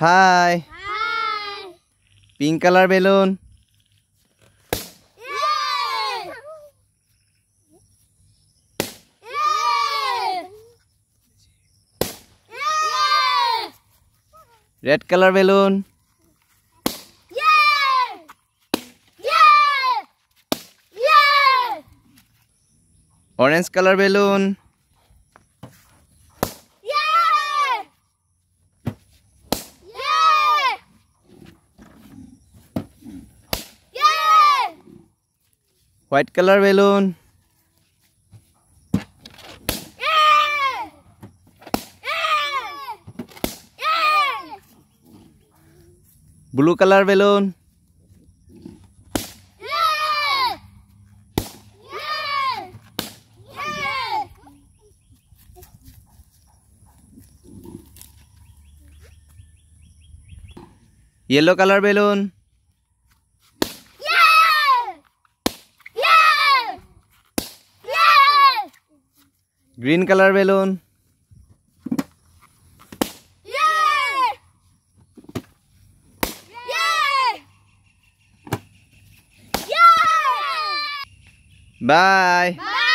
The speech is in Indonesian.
Hi pink colour balloon red colour balloon orange colour balloon white color balloon. Blue color balloon. Yellow color balloon. Green color balloon. Bye. Bye.